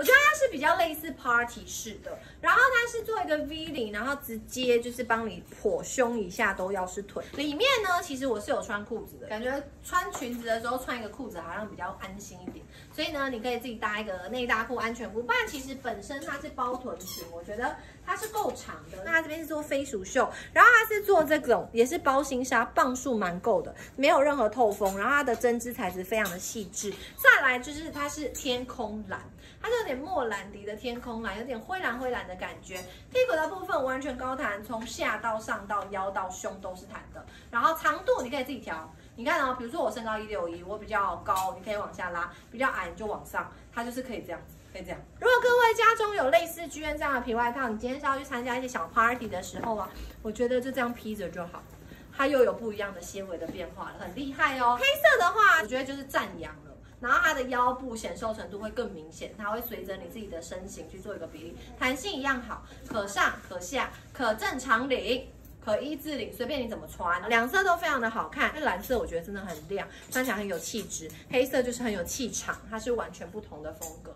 我觉得它是比较类似 party 式的，然后它是做一个 V 领，然后直接就是帮你裹胸以下都要是腿。里面呢，其实我是有穿裤子的，感觉穿裙子的时候穿一个裤子好像比较安心一点。所以呢，你可以自己搭一个内搭裤、安全裤，不然其实本身它是包臀裙，我觉得它是够长的。那它这边是做飞鼠袖，然后它是做这种也是包心纱，磅数蛮够的，没有任何透风，然后它的针织材质非常的细致。再来就是它是天空蓝。它就有点莫兰迪的天空蓝，有点灰蓝灰蓝的感觉。屁股的部分完全高弹，从下到上到腰到胸都是弹的。然后长度你可以自己调，你看哦，比如说我身高一六一，我比较高，你可以往下拉；比较矮你就往上，它就是可以这样，可以这样。如果各位家中有类似剧院这样的皮外套，你今天是要去参加一些小 party 的时候啊，我觉得就这样披着就好，它又有不一样的纤维的变化了，很厉害哦。黑色的话，我觉得就是赞扬了。然后它的腰部显瘦程度会更明显，它会随着你自己的身形去做一个比例，弹性一样好，可上可下，可正常领，可一字领，随便你怎么穿，两色都非常的好看。那蓝色我觉得真的很亮，穿起来很有气质，黑色就是很有气场，它是完全不同的风格。